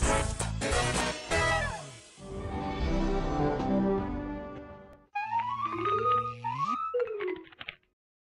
Bye.